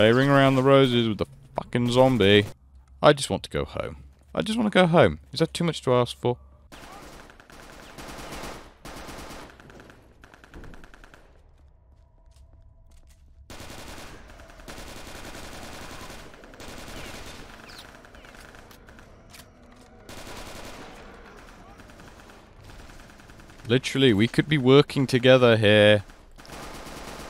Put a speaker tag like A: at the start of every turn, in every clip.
A: Layering around the roses with the fucking zombie. I just want to go home. I just want to go home. Is that too much to ask for? Literally, we could be working together here.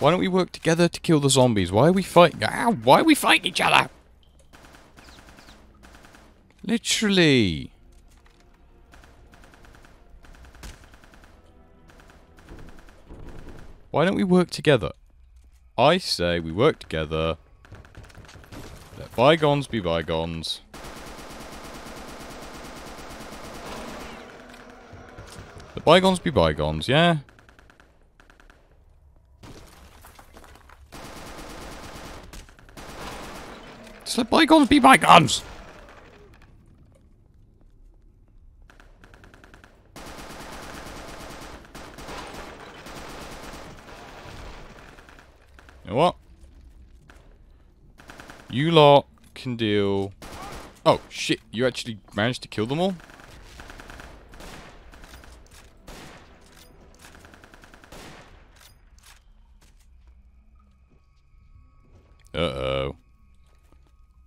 A: Why don't we work together to kill the zombies? Why are we fighting? Ow, ah, why are we fighting each other? Literally. Why don't we work together? I say we work together. Let bygones be bygones. The bygones be bygones, yeah? Just let bygones be bygones! You know what? You lot can deal... Oh, shit. You actually managed to kill them all?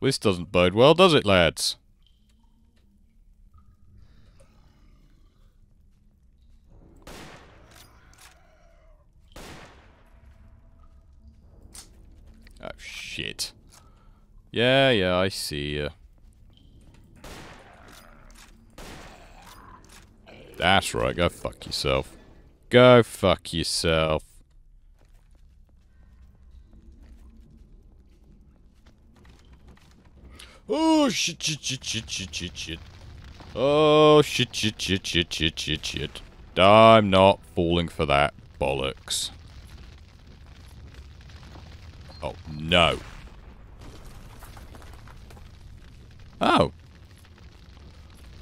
A: This doesn't bode well, does it, lads? Oh, shit. Yeah, yeah, I see ya. That's right, go fuck yourself. Go fuck yourself. Oh shit shit shit shit shit shit shit. Oh shit shit shit shit shit shit shit. I'm not falling for that bollocks. Oh no. Oh.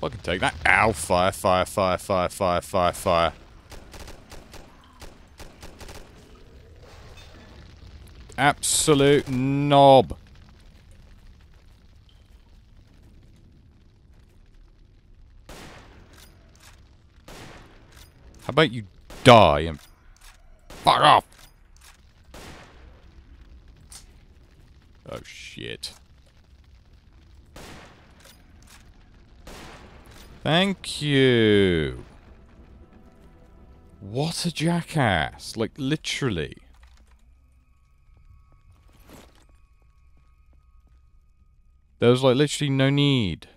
A: I can take that. Ow, fire, fire, fire, fire, fire, fire, fire. Absolute knob. How about you die and fuck off? Oh shit. Thank you. What a jackass. Like, literally. There was, like, literally no need.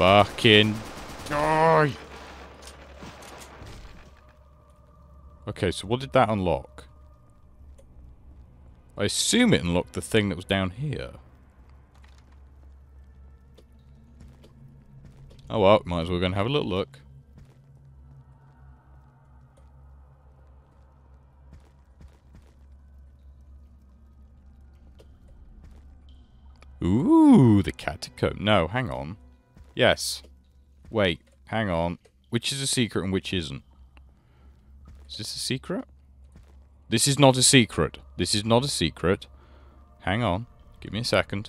A: Fucking die. Okay, so what did that unlock? I assume it unlocked the thing that was down here. Oh well, might as well go and have a little look. Ooh, the catacomb. No, hang on. Yes. Wait, hang on. Which is a secret and which isn't? Is this a secret? This is not a secret. This is not a secret. Hang on. Give me a second.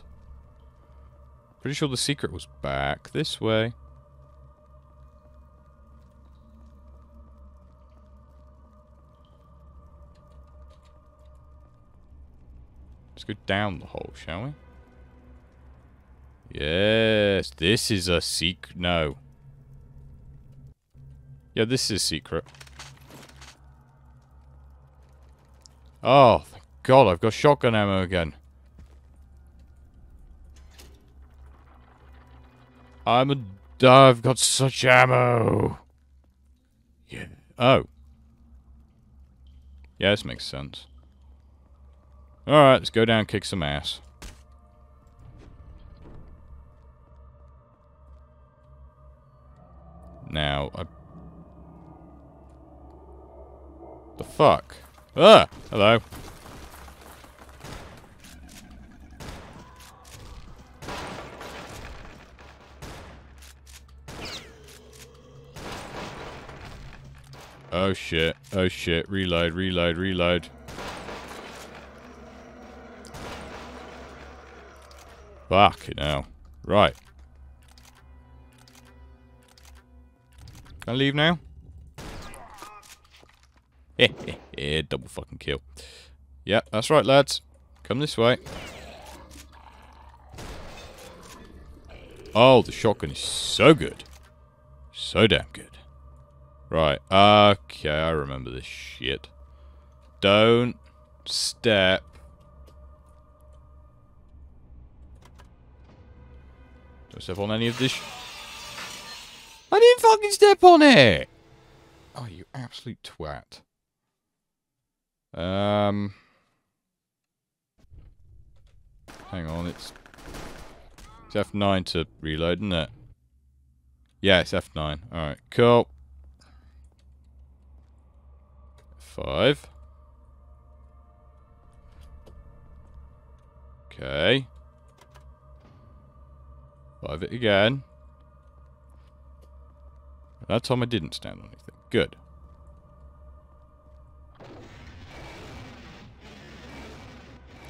A: Pretty sure the secret was back this way. Let's go down the hole, shall we? Yes, this is a secret. No. Yeah, this is secret. Oh, thank God, I've got shotgun ammo again. I'm a... I've got such ammo. Yeah. Oh. Yeah, this makes sense. Alright, let's go down kick some ass. Now, I... The fuck? Ah! Hello. Oh shit. Oh shit. Reload, reload, reload. Fuck it now. Right. Can I leave now? yeah, double fucking kill. Yeah, that's right, lads. Come this way. Oh, the shotgun is so good. So damn good. Right. Okay, I remember this shit. Don't step. Don't step on any of this. I didn't fucking step on it! Oh, you absolute twat. Um. Hang on, it's... It's F9 to reload, isn't it? Yeah, it's F9. Alright, cool. Five. Okay. Five it again. That time I didn't stand on anything. Good.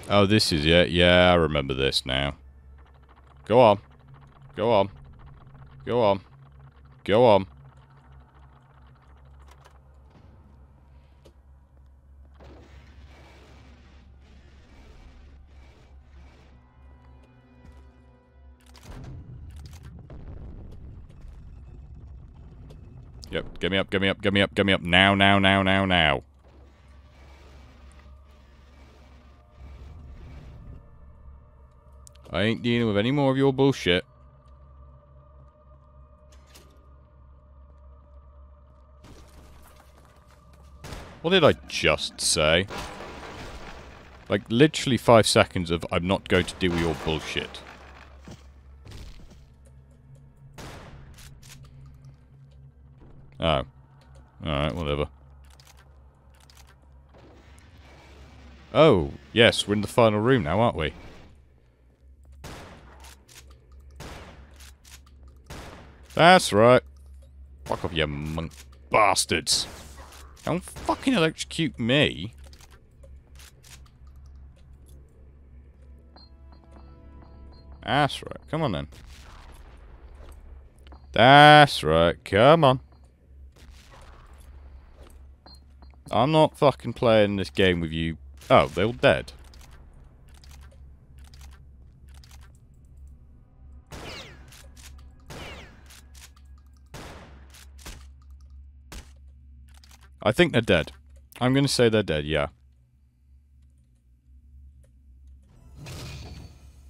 A: Oh, this is it. Yeah, I remember this now. Go on. Go on. Go on. Go on. Yep, get me up, get me up, get me up, get me up. Now, now, now, now, now. I ain't dealing with any more of your bullshit. What did I just say? Like, literally five seconds of I'm not going to deal with your bullshit. Oh. Alright, whatever. Oh, yes, we're in the final room now, aren't we? That's right. Fuck off, you monk bastards. Don't fucking electrocute me. That's right. Come on then. That's right. Come on. I'm not fucking playing this game with you. Oh, they're all dead. I think they're dead. I'm going to say they're dead, yeah.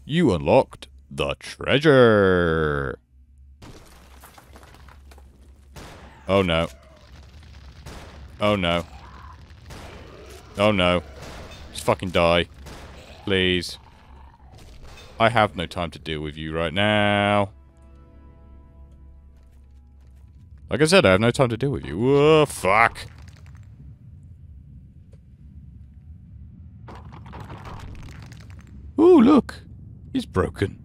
A: You unlocked the treasure. Oh no. Oh no. Oh no. Just fucking die. Please. I have no time to deal with you right now. Like I said, I have no time to deal with you. Whoa, fuck. Ooh, look. He's broken.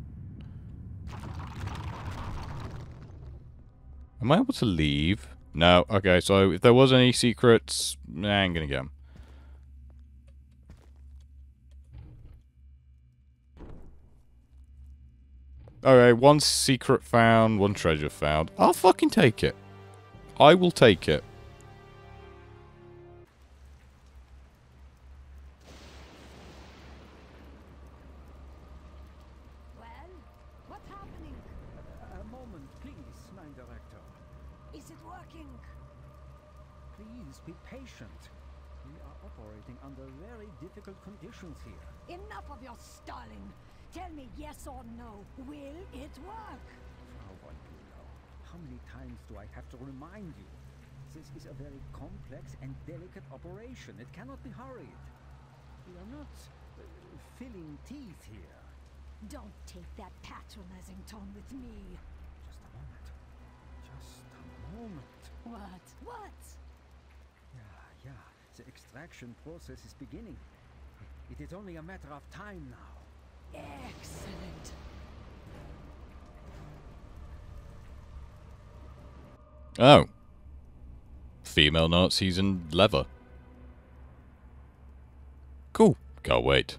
A: Am I able to leave? No. Okay, so if there was any secrets, I ain't gonna get them. Okay, one secret found, one treasure found. I'll fucking take it. I will take it.
B: Well, what's happening?
C: A moment, please, mein Director.
B: Is it working?
C: Please be patient. We are operating under very difficult conditions here.
B: Enough of your stalling. Tell me yes or no. Will it work?
C: Frau von Bülow, how many times do I have to remind you? This is a very complex and delicate operation. It cannot be hurried. We are not uh, filling teeth here.
B: Don't take that patronizing tone with me.
C: Just a moment. Just a moment.
B: What? What?
C: Yeah, yeah. The extraction process is beginning. It is only a matter of time now.
B: Excellent.
A: Oh. Female Nazis and leather. Cool. Can't wait.